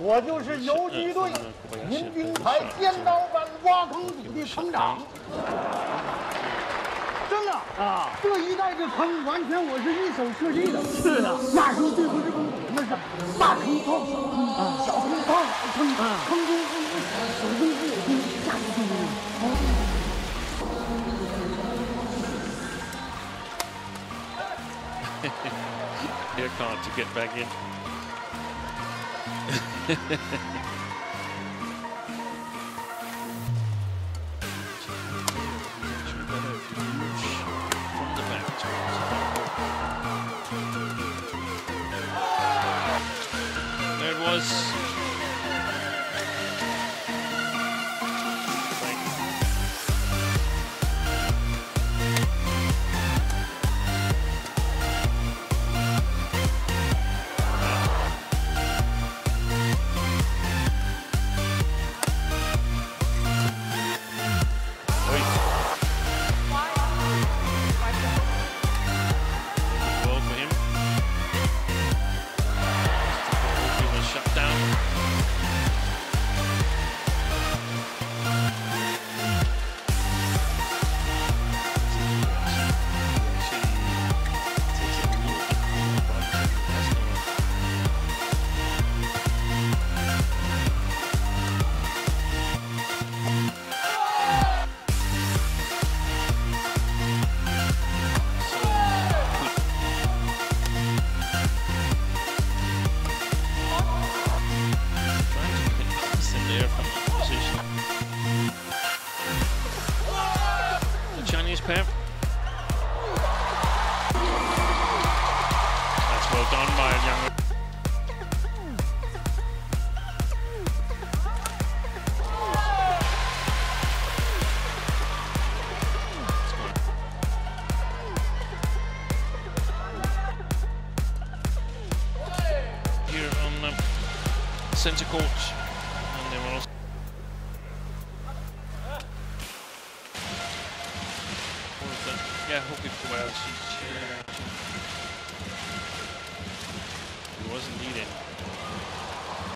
我就是游击队民兵排尖刀班挖坑组的坑长。真的啊，这一带这坑完全我是一手设计的。是啊，那时候对付日本鬼子那是大坑撞小坑，小坑撞小坑，坑中自有水，水中自有金，下去就没有。Here to get back in. There it was. The pair. That's well done by Young. Here on um, center court. Yeah, hope it well. She, she, she, it wasn't needed.